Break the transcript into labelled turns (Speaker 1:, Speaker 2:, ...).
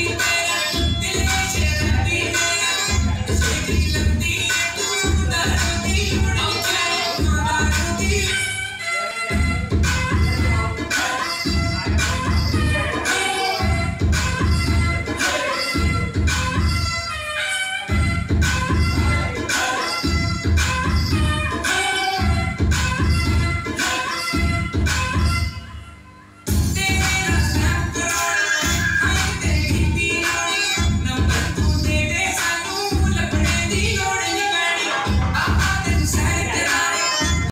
Speaker 1: you.